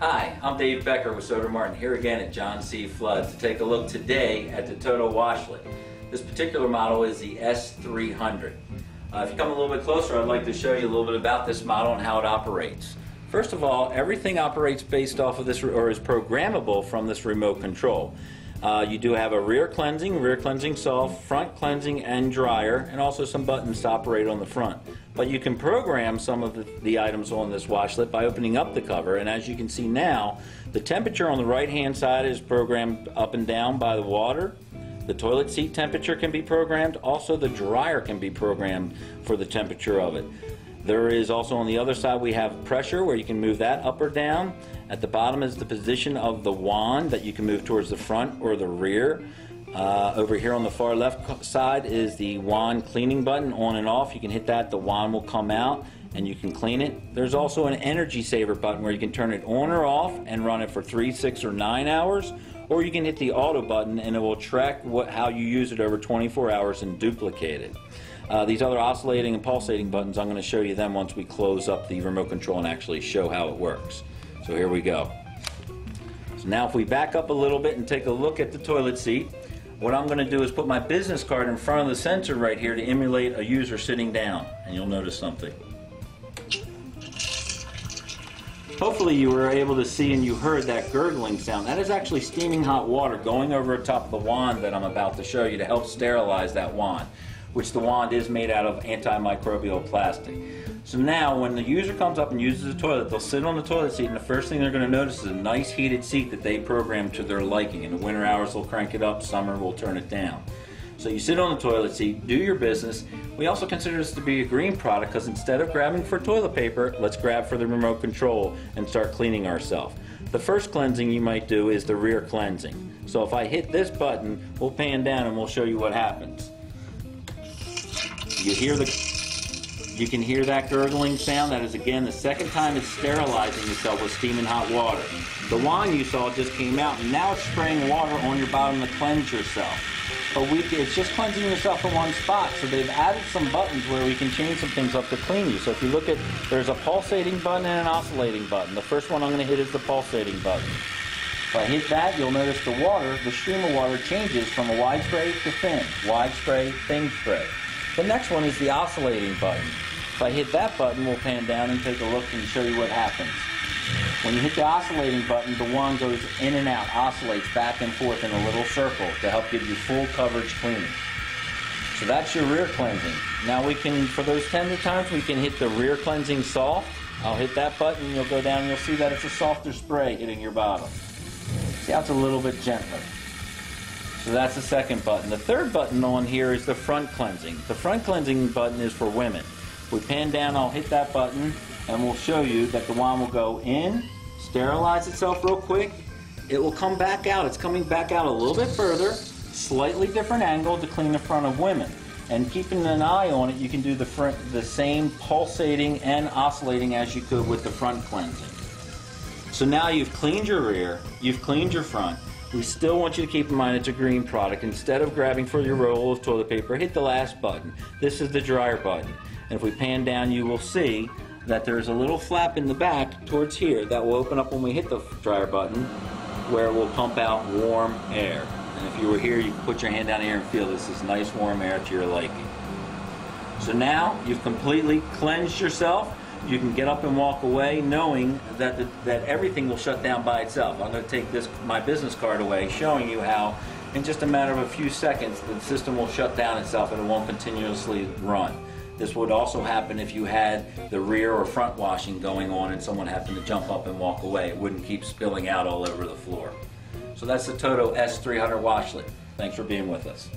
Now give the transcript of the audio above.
Hi, I'm Dave Becker with Soder Martin here again at John C. Flood to take a look today at the Toto washlet. This particular model is the S300. Uh, if you come a little bit closer, I'd like to show you a little bit about this model and how it operates. First of all, everything operates based off of this, or is programmable from this remote control. Uh, you do have a rear cleansing, rear cleansing soft, front cleansing and dryer, and also some buttons to operate on the front. But you can program some of the, the, items on this washlet by opening up the cover, and as you can see now, the temperature on the right hand side is programmed up and down by the water. The toilet seat temperature can be programmed, also the dryer can be programmed for the temperature of it. There is also on the other side we have pressure where you can move that up or down. At the bottom is the position of the wand that you can move towards the front or the rear. Uh, over here on the far left side is the wand cleaning button on and off. You can hit that, the wand will come out and you can clean it. There's also an energy saver button where you can turn it on or off and run it for three, six, or nine hours. Or you can hit the auto button and it will track what, how you use it over 24 hours and duplicate it. Uh, these other oscillating and pulsating buttons, I'm going to show you them once we close up the remote control and actually show how it works. So here we go. So now if we back up a little bit and take a look at the toilet seat, what I'm going to do is put my business card in front of the sensor right here to emulate a user sitting down, and you'll notice something. Hopefully you were able to see and you heard that gurgling sound. That is actually steaming hot water going over top of the wand that I'm about to show you to help sterilize that wand which the wand is made out of antimicrobial plastic. So now when the user comes up and uses the toilet, they'll sit on the toilet seat and the first thing they're going to notice is a nice heated seat that they programmed to their liking. In the winter hours they'll crank it up, summer we'll turn it down. So you sit on the toilet seat, do your business. We also consider this to be a green product because instead of grabbing for toilet paper, let's grab for the remote control and start cleaning ourselves. The first cleansing you might do is the rear cleansing. So if I hit this button, we'll pan down and we'll show you what happens. You hear the, you can hear that gurgling sound. That is again the second time it's sterilizing itself with steaming hot water. The wand you saw just came out, and now it's spraying water on your bottom to cleanse yourself. But we, it's just cleansing yourself in one spot. So they've added some buttons where we can change some things up to clean you. So if you look at, there's a pulsating button and an oscillating button. The first one I'm going to hit is the pulsating button. If I hit that, you'll notice the water, the stream of water changes from a wide spray to thin, wide spray, thin spray. The next one is the oscillating button. If I hit that button, we'll pan down and take a look and show you what happens. When you hit the oscillating button, the wand goes in and out, oscillates back and forth in a little circle to help give you full coverage cleaning. So that's your rear cleansing. Now we can, for those tender times, we can hit the rear cleansing soft. I'll hit that button, you'll go down you'll see that it's a softer spray hitting your bottom. See how it's a little bit gentler. So that's the second button. The third button on here is the front cleansing. The front cleansing button is for women. If we pan down, I'll hit that button and we'll show you that the wand will go in, sterilize itself real quick. It will come back out. It's coming back out a little bit further, slightly different angle to clean the front of women. And keeping an eye on it, you can do the front, the same pulsating and oscillating as you could with the front cleansing. So now you've cleaned your rear, you've cleaned your front, we still want you to keep in mind it's a green product. Instead of grabbing for your roll of toilet paper, hit the last button. This is the dryer button. And if we pan down, you will see that there's a little flap in the back towards here that will open up when we hit the dryer button where it will pump out warm air. And if you were here, you can put your hand down here and feel this is nice warm air to your liking. So now you've completely cleansed yourself you can get up and walk away knowing that the, that everything will shut down by itself. I'm going to take this my business card away, showing you how in just a matter of a few seconds the system will shut down itself and it won't continuously run. This would also happen if you had the rear or front washing going on and someone happened to jump up and walk away. It wouldn't keep spilling out all over the floor. So that's the Toto S300 washlet. Thanks for being with us.